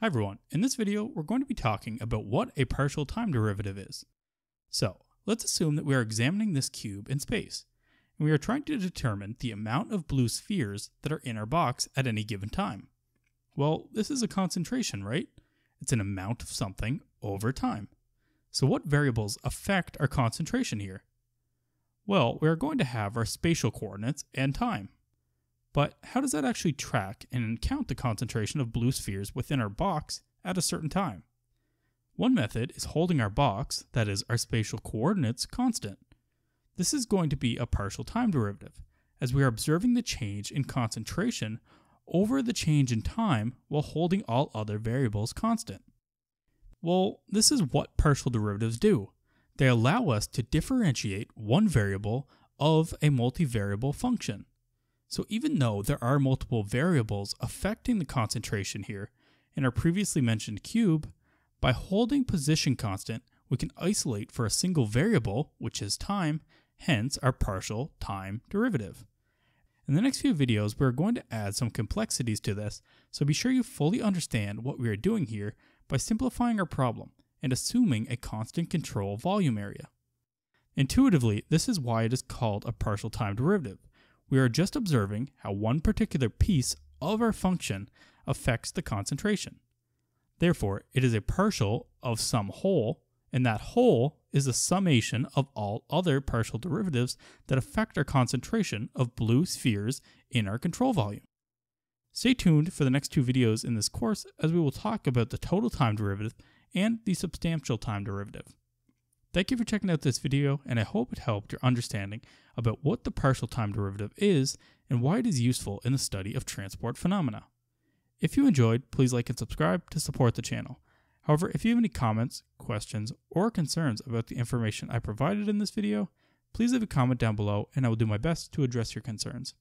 Hi everyone, in this video we're going to be talking about what a partial time derivative is. So, let's assume that we are examining this cube in space, and we are trying to determine the amount of blue spheres that are in our box at any given time. Well, this is a concentration, right? It's an amount of something over time. So what variables affect our concentration here? Well, we are going to have our spatial coordinates and time. But how does that actually track and count the concentration of blue spheres within our box at a certain time? One method is holding our box, that is, our spatial coordinates, constant. This is going to be a partial time derivative, as we are observing the change in concentration over the change in time while holding all other variables constant. Well, this is what partial derivatives do. They allow us to differentiate one variable of a multivariable function. So even though there are multiple variables affecting the concentration here in our previously mentioned cube, by holding position constant, we can isolate for a single variable, which is time, hence our partial time derivative. In the next few videos, we're going to add some complexities to this, so be sure you fully understand what we are doing here by simplifying our problem and assuming a constant control volume area. Intuitively, this is why it is called a partial time derivative. We are just observing how one particular piece of our function affects the concentration. Therefore, it is a partial of some whole, and that whole is a summation of all other partial derivatives that affect our concentration of blue spheres in our control volume. Stay tuned for the next two videos in this course as we will talk about the total time derivative and the substantial time derivative. Thank you for checking out this video, and I hope it helped your understanding about what the partial time derivative is and why it is useful in the study of transport phenomena. If you enjoyed, please like and subscribe to support the channel. However, if you have any comments, questions, or concerns about the information I provided in this video, please leave a comment down below and I will do my best to address your concerns.